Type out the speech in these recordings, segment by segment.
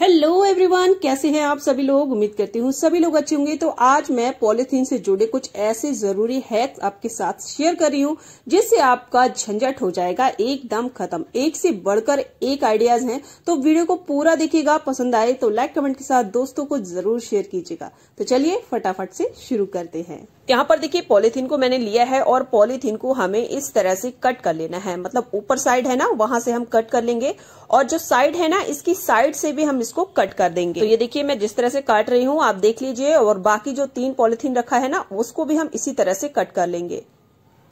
Hello everyone कैसे हैं आप सभी लोग? उम्मीद करती हूँ सभी लोग अच्छे होंगे। तो आज मैं पॉलिथीन से जुड़े कुछ ऐसे ज़रूरी हैक्स आपके साथ शेयर कर रही हूँ, जिससे आपका झंझट हो जाएगा, एकदम खत्म। एक से बढ़कर एक आइडियाज़ हैं। तो वीडियो को पूरा देखिएगा, पसंद आए तो लाइक, कमेंट के साथ दोस्तों को ज़रूर शेयर कीजिएगा। तो चलिए फटाफट से शुरू करते हैं। यहाँ पर देखिए, पॉलीथीन को मैंने लिया है और पॉलीथीन को हमें इस तरह से कट कर लेना है। मतलब ऊपर साइड है ना, वहाँ से हम कट कर लेंगे और जो साइड है ना, इसकी साइड से भी हम इसको कट कर देंगे। तो ये देखिए, मैं जिस तरह से काट रही हूँ, आप देख लीजिए, और बाकी जो तीन पॉलीथीन रखा है ना, उसको भी हम इसी तरह से कट कर लेंगे।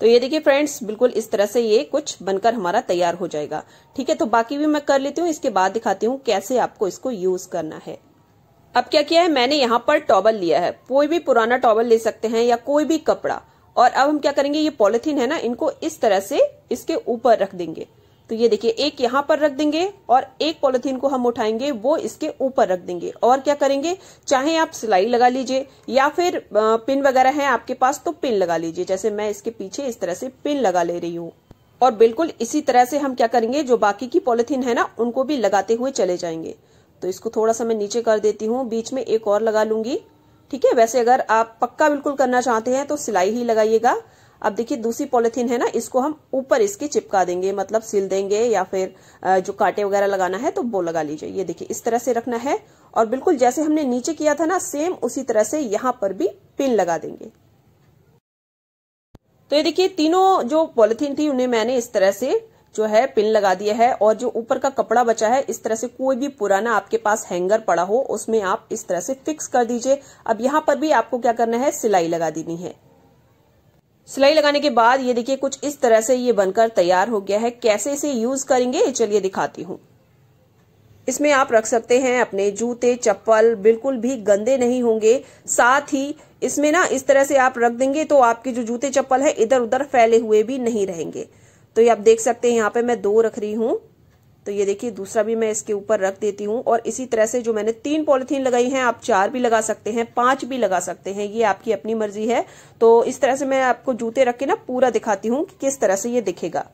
तो ये देखिए फ्रेंड्स, बिल्कुल इस तरह से ये कुछ बनकर हमारा तैयार हो जाएगा। ठीक है तो बाकी भी मैं कर लेती हूँ, इसके बाद दिखाती हूँ कैसे आपको इसको यूज़ करना है। अब क्या किया है? मैंने यहाँ पर टॉवल लिया है। कोई भी पुराना टॉवल ले सकते हैं या कोई भी कपड़ा। और अब हम क्या करेंगे? ये पॉलिथीन है ना, इनको इस तरह से इसके ऊपर रख देंगे। तो ये देखिए, एक यहाँ पर रख देंगे और एक पॉलिथीन को हम उठाएँगे, वो इसके ऊपर रख देंगे। और क्या करेंगे? चाहे आप सिलाई लगा लीजिए या फिर पिन वगैरह है आपके पास तो पिन लगा लीजिए। जैसे मैं इसके पीछे इस तरह से पिन लगा ले रही हूँ। और बिल्कुल इसी तरह से हम क्या करेंगे? जो बाकी की पॉलिथीन है ना, उनको भी लगाते हुए चले जाएँगे। तो इसको थोड़ा सा मैं नीचे कर देती हूँ, बीच में एक और लगा लूँगी। ठीक है, वैसे अगर आप पक्का बिल्कुल करना चाहते हैं तो सिलाई ही लगाइएगा। अब देखिए, दूसरी पॉलिथीन है ना, इसको हम ऊपर इसके चिपका देंगे मतलब सिल देंगे या फिर जो कांटे वगैरह लगाना है तो वो लगा लीजिए। ये देखिए, इस तरह से रखना है और बिल्कुल जैसे हमने नीचे किया था ना, सेम उसी तरह से यहाँ पर भी पिन लगा देंगे। तो ये देखिए, तीनों जो पॉलिथीन थी उन्हें मैंने इस तरह से जो है, पिन लगा दिया है और जो ऊपर का कपड़ा बचा है, इस तरह से कोई भी पुराना आपके पास हैंगर पड़ा हो, उसमें आप इस तरह से फिक्स कर दीजिए। अब यहाँ पर भी आपको क्या करना है, सिलाई लगा देनी है। सिलाई लगाने के बाद ये देखिए, कुछ इस तरह से ये बनकर तैयार हो गया है। कैसे इसे यूज़ करेंगे चलिए दिखाती हूँ। इसमें आप रख सकते हैं अपने जूते, चप्पल, बिल्कुल भी गंदे नहीं होंगे। साथ ही इसमें ना, इस तरह से आप रख देंगे तो आपके जो जूते, चप्पल है इधर उधर फैले हुए भी नहीं रहेंगे। तो ये आप देख सकते हैं, यहाँ पे मैं दो रख रही हूँ। तो ये देखिए, दूसरा भी मैं इसके ऊपर रख देती हूँ। और इसी तरह से जो मैंने तीन पॉलिथीन लगाई हैं, आप चार भी लगा सकते हैं, पाँच भी लगा सकते हैं, ये आपकी अपनी मर्ज़ी है। तो इस तरह से मैं आपको जूते रख के ना पूरा दिखाती हूँ कि किस तरह से ये दिखेगा।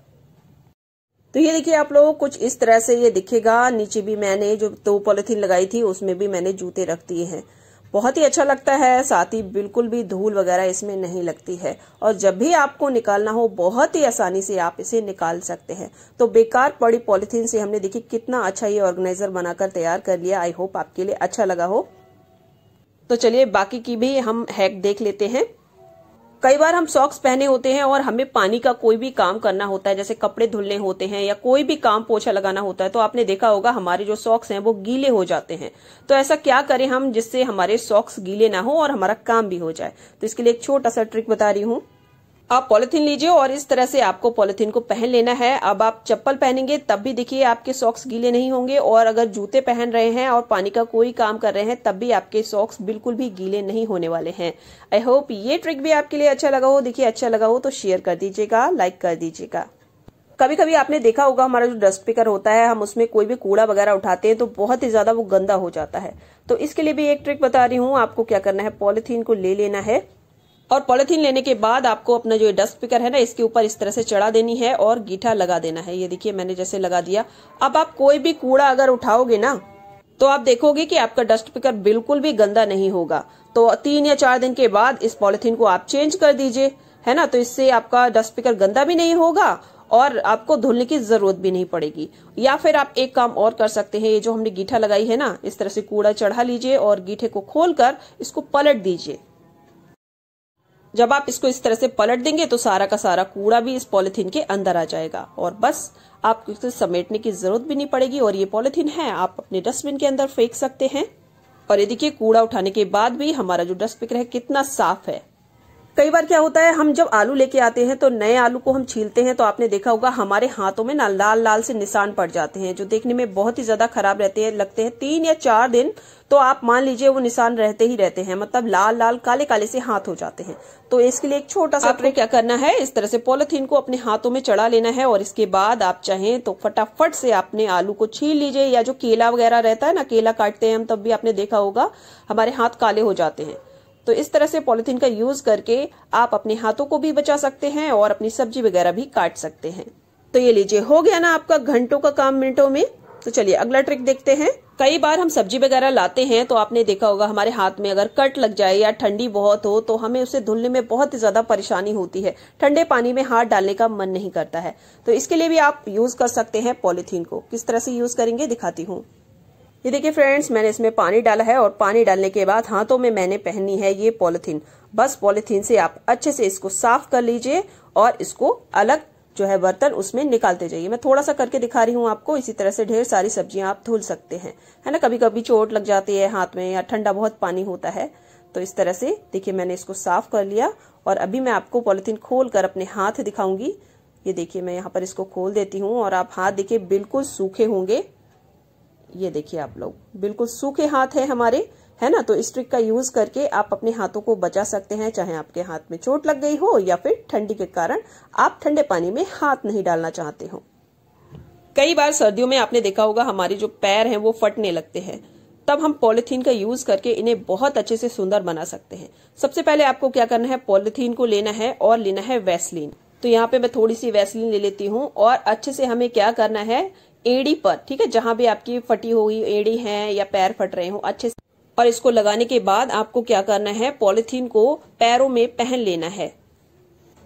तो ये देखिए, आप लोग कुछ इस तरह से ये दिखेगा। नीचे भी मैंने जो दो तो पॉलिथीन लगाई थी, उसमें भी मैंने जूते रख दिए हैं। बहुत ही अच्छा लगता है, साथ ही बिल्कुल भी धूल वगैरह इसमें नहीं लगती है। और जब भी आपको निकालना हो, बहुत ही आसानी से आप इसे निकाल सकते हैं। तो बेकार पड़ी पॉलिथीन से हमने देखी कितना अच्छा ये ऑर्गेनाइजर बनाकर तैयार कर लिया। आई होप आपके लिए अच्छा लगा हो। तो चलिए, बाकी की भी हम हैक देख लेते हैं। कई बार हम सॉक्स पहने होते हैं और हमें पानी का कोई भी काम करना होता है, जैसे कपड़े धुलने होते हैं या कोई भी काम पोछा लगाना होता है तो आपने देखा होगा हमारे जो सॉक्स हैं वो गीले हो जाते हैं। तो ऐसा क्या करें हम जिससे हमारे सॉक्स गीले ना हो और हमारा काम भी हो जाए? तो इसके लिए एक छोटा सा ट्रिक बता रही हूँ। आप पॉलिथीन लीजिए और इस तरह से आपको पॉलिथीन को पहन लेना है। अब आप चप्पल पहनेंगे, तब भी देखिए आपके सॉक्स गीले नहीं होंगे और अगर जूते पहन रहे हैं और पानी का कोई काम कर रहे हैं, तब भी आपके सॉक्स बिल्कुल भी गीले नहीं होने वाले हैं। आई होप ये ट्रिक भी आपके लिए अच्छा लगा हो। देखिए अच्छा लगा हो तो शेयर कर दीजिएगा लाइक कर दीजिएगा। कभी कभी आपने देखा होगा, हमारा जो डस्ट पिकर होता है, हम उसमें कोई भी कूड़ा वगैरह उठाते हैं तो बहुत ही ज़्यादा वो गंदा हो जाता है। तो इसके लिए भी एक ट्रिक बता रही हूँ, आपको क्या करना है, पॉलिथीन को ले लेना है। और पॉलिथीन लेने के बाद आपको अपना जो डस्ट पिकर है ना, इसके ऊपर इस तरह से चढ़ा देनी है और गीठा लगा देना है। ये देखिए, मैंने जैसे लगा दिया। अब आप कोई भी कूड़ा अगर उठाओगे ना तो आप देखोगे कि आपका डस्ट पिकर बिल्कुल भी गंदा नहीं होगा। तो तीन या चार दिन के बाद इस पॉलिथीन को आप चेंज कर दीजिए, है ना? तो इससे आपका डस्ट पिकर गंदा भी नहीं होगा और आपको धुलने की ज़रूरत भी नहीं पड़ेगी। या फिर आप एक काम और कर सकते हैं, ये जो हमने गीठा लगाई है ना, इस तरह से कूड़ा चढ़ा लीजिए और गीठे को खोलकर इसको पलट दीजिए। जब आप इसको इस तरह से पलट देंगे तो सारा का सारा कूड़ा भी इस पॉलिथीन के अंदर आ जाएगा। और बस, आपको इसे समेटने की ज़रूरत भी नहीं पड़ेगी और ये पॉलिथीन है, आप अपने डस्टबिन के अंदर फेंक सकते हैं। और ये देखिए, कूड़ा उठाने के बाद भी हमारा जो डस्टबिन है, कितना साफ़ है। कई बार क्या होता है हम जब आलू लेके आते हैं तो नए आलू को हम छीलते हैं तो आपने देखा होगा हमारे हाथों में ना लाल लाल से निशान पड़ जाते हैं जो देखने में बहुत ही ज़्यादा खराब रहते हैं लगते हैं तीन या चार दिन तो आप मान लीजिए वो निशान रहते ही रहते हैं मतलब लाल लाल काले काले से हाथ हो जाते हैं। तो इसके लिए एक छोटा सा ट्रिक क्या करना है इस तरह से पॉलिथीन को अपने हाथों में चढ़ा लेना है और इसके बाद आप चाहें तो फटाफट से अपने आलू को छील लीजिए या जो केला वगैरह रहता है ना केला काटते हैं हम तब भी आपने देखा होगा हमारे हाथ काले हो जाते हैं। तो इस तरह से पॉलिथीन का यूज़ करके आप अपने हाथों को भी बचा सकते हैं और अपनी सब्ज़ी वगैरह भी काट सकते हैं। तो ये लीजिए, हो गया ना आपका घंटों का काम मिनटों में? तो चलिए, अगला ट्रिक देखते हैं। कई बार हम सब्ज़ी वगैरह लाते हैं तो आपने देखा होगा हमारे हाथ में अगर कट लग जाए या ठंडी बहुत हो तो हमें उसे धुलने में बहुत ही ज़्यादा परेशानी होती है। ठंडे पानी में हाथ डालने का मन नहीं करता है। तो इसके लिए भी आप यूज़ कर सकते हैं पॉलिथीन को। किस तरह से यूज़ करेंगे, दिखाती हूँ। ये देखिए फ्रेंड्स मैंने इसमें पानी डाला है और पानी डालने के बाद हाथों में मैंने पहनी है ये पॉलिथीन। बस पॉलिथीन से आप अच्छे से इसको साफ़ कर लीजिए और इसको अलग जो है बर्तन उसमें निकालते जाइए। मैं थोड़ा सा करके दिखा रही हूँ आपको, इसी तरह से ढेर सारी सब्ज़ियाँ आप धुल सकते हैं। है ना कभी कभी चोट लग जाती है हाथ में या ठंडा बहुत पानी होता है तो इस तरह से देखिए मैंने इसको साफ़ कर लिया और अभी मैं आपको पॉलिथीन खोल कर अपने हाथ दिखाऊँगी। ये देखिए मैं यहाँ पर इसको खोल देती हूँ और आप हाथ देखिए बिल्कुल सूखे होंगे। ये देखिए आप लोग, बिल्कुल सूखे हाथ है हमारे, है ना? तो इस ट्रिक का यूज़ करके आप अपने हाथों को बचा सकते हैं, चाहे आपके हाथ में चोट लग गई हो या फिर ठंडी के कारण आप ठंडे पानी में हाथ नहीं डालना चाहते हो। कई बार सर्दियों में आपने देखा होगा, हमारे जो पैर हैं वो फटने लगते हैं। तब हम पॉलिथीन का यूज़ करके इन्हें बहुत अच्छे से सुंदर बना सकते हैं। सबसे पहले आपको क्या करना है, पॉलिथीन को लेना है और लेना है वैसलीन। तो यहाँ पे मैं थोड़ी सी वैसलीन ले लेती हूँ और अच्छे से हमें क्या करना है एड़ी पर, ठीक है, जहाँ भी आपकी फटी हुई एड़ी है या पैर फट रहे हो, अच्छे से, और इसको लगाने के बाद आपको क्या करना है, पॉलिथीन को पैरों में पहन लेना है।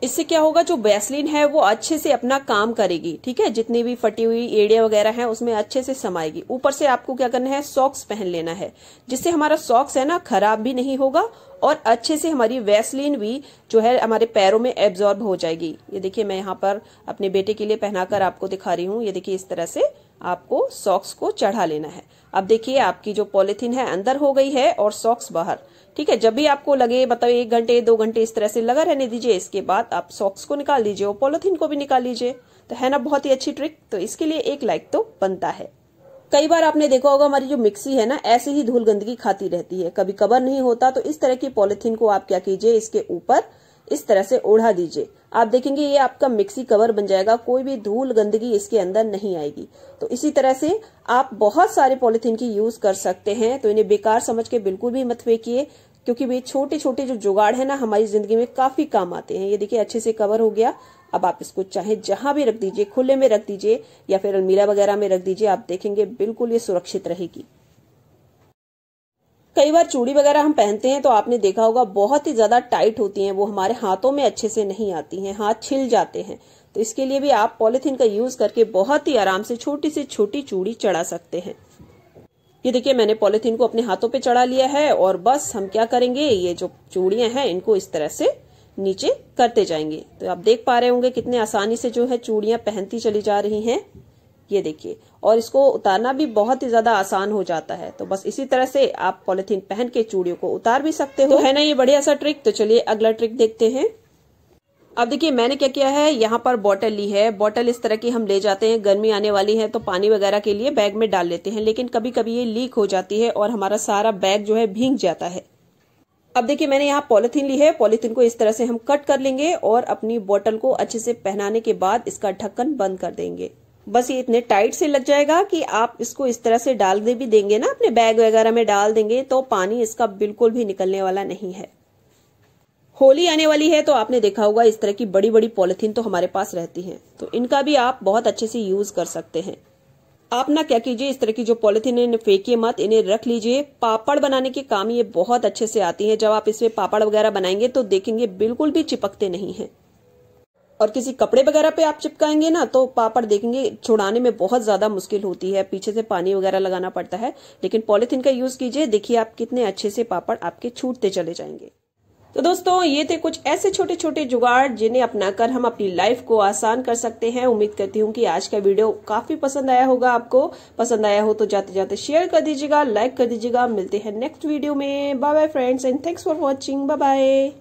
इससे क्या होगा, जो वैसलीन है वो अच्छे से अपना काम करेगी, ठीक है, जितनी भी फटी हुई एड़िया वगैरह है उसमें अच्छे से समाएगी। ऊपर से आपको क्या करना है, सॉक्स पहन लेना है, जिससे हमारा सॉक्स है ना, खराब भी नहीं होगा और अच्छे से हमारी वैसलीन भी जो है हमारे पैरों में एब्जॉर्ब हो जाएगी। ये देखिए, मैं यहाँ पर अपने बेटे के लिए पहनाकर आपको दिखा रही हूँ। ये देखिए, इस तरह से आपको सॉक्स को चढ़ा लेना है। अब देखिए, आपकी जो पॉलिथीन है, अंदर हो गई है और सॉक्स बाहर। ठीक है, जब भी आपको लगे मतलब एक घंटे, दो घंटे इस तरह से लगा रहने दीजिए, इसके बाद आप सॉक्स को निकाल लीजिए और पॉलिथीन को भी निकाल लीजिए। तो है ना, बहुत ही अच्छी ट्रिक तो इसके लिए एक लाइक तो बनता है। कई बार आपने देखा होगा, हमारी जो मिक्सी है ना, ऐसे ही धूल गंदगी खाती रहती है। कभी कवर नहीं होता तो इस तरह की पॉलिथीन को आप क्या कीजिए, इसके ऊपर इस तरह से ओढ़ा दीजिए। आप देखेंगे, ये आपका मिक्सी कवर बन जाएगा, कोई भी धूल गंदगी इसके अंदर नहीं आएगी। तो इसी तरह से आप बहुत सारे पॉलिथीन की यूज़ कर सकते हैं तो इन्हें बेकार समझ के बिल्कुल भी मत फेंकिए, क्योंकि वे छोटे छोटे जो जुगाड़ है ना, हमारी ज़िंदगी में काफ़ी काम आते हैं। ये देखिए, अच्छे से कवर हो गया अब आप इसको चाहे जहाँ भी रख दीजिए, खुले में रख दीजिए या फिर अलमीरा वगैरह में रख दीजिए, आप देखेंगे बिल्कुल ये सुरक्षित रहेगी। कई बार चूड़ी वगैरह हम पहनते हैं तो आपने देखा होगा बहुत ही ज़्यादा टाइट होती हैं, वो हमारे हाथों में अच्छे से नहीं आती हैं, हाथ छिल जाते हैं। तो इसके लिए भी आप पॉलिथीन का यूज़ करके बहुत ही आराम से छोटी से छोटी चूड़ी चढ़ा सकते हैं। ये देखिए, मैंने पॉलिथीन को अपने हाथों पे चढ़ा लिया है और बस हम क्या करेंगे, ये जो चूड़ियाँ हैं, इनको इस तरह से नीचे करते जाएँगे। तो आप देख पा रहे होंगे कितने आसानी से जो है चूड़ियाँ पहनती चली जा रही हैं। ये देखिए, और इसको उतारना भी बहुत ही ज़्यादा आसान हो जाता है। तो बस इसी तरह से आप पॉलिथीन पहन के चूड़ियों को उतार भी सकते हो। तो है ना ये बढ़िया सा ट्रिक? तो चलिए अगला ट्रिक देखते हैं। अब देखिए, मैंने क्या किया है? यहाँ पर बॉटल ली है। बॉटल इस तरह की हम ले जाते हैं। गर्मी आने वाली है तो पानी वगैरह के लिए बैग में डाल लेते हैं, लेकिन कभी कभी ये लीक हो जाती है और हमारा सारा बैग जो है भींग जाता है। अब देखिए, मैंने यहाँ पॉलिथीन ली है। पॉलिथीन को इस तरह से हम कट कर लेंगे और अपनी बोतल को अच्छे से पहनाने के बाद इसका ढक्कन बंद कर देंगे। बस ये इतने टाइट से लग जाएगा कि आप इसको इस तरह से डाल दे भी देंगे ना, अपने बैग वगैरह में डाल देंगे तो पानी इसका बिल्कुल भी निकलने वाला नहीं है। होली आने वाली है तो आपने देखा होगा, इस तरह की बड़ी बड़ी पॉलिथीन तो हमारे पास रहती है। तो इनका भी आप बहुत अच्छे से यूज़ कर सकते हैं। आप ना क्या कीजिए, इस तरह की जो पॉलिथीन इन्हें फेंकिए मत, इन्हें रख लीजिए। पापड़ बनाने के काम ये बहुत अच्छे से आती है। जब आप इसमें पापड़ वगैरह बनाएँगे तो देखेंगे बिल्कुल भी चिपकते नहीं है। और किसी कपड़े वगैरह पे आप चिपकाएँगे ना तो पापड़ देखेंगे, छुड़ाने में बहुत ज़्यादा मुश्किल होती है। पीछे से पानी वगैरह लगाना पड़ता है। लेकिन पॉलिथीन का यूज़ कीजिए, देखिए आप कितने अच्छे से पापड़ आपके छूटते चले जाएँगे। तो दोस्तों, ये थे कुछ ऐसे छोटे छोटे जुगाड़ जिन्हें अपनाकर हम अपनी लाइफ को आसान कर सकते हैं। उम्मीद करती हूँ कि आज का वीडियो काफ़ी पसंद आया होगा आपको। पसंद आया हो तो जाते जाते शेयर कर दीजिएगा लाइक कर दीजिएगा। मिलते हैं नेक्स्ट वीडियो में। Bye bye friends and thanks for watching bye bye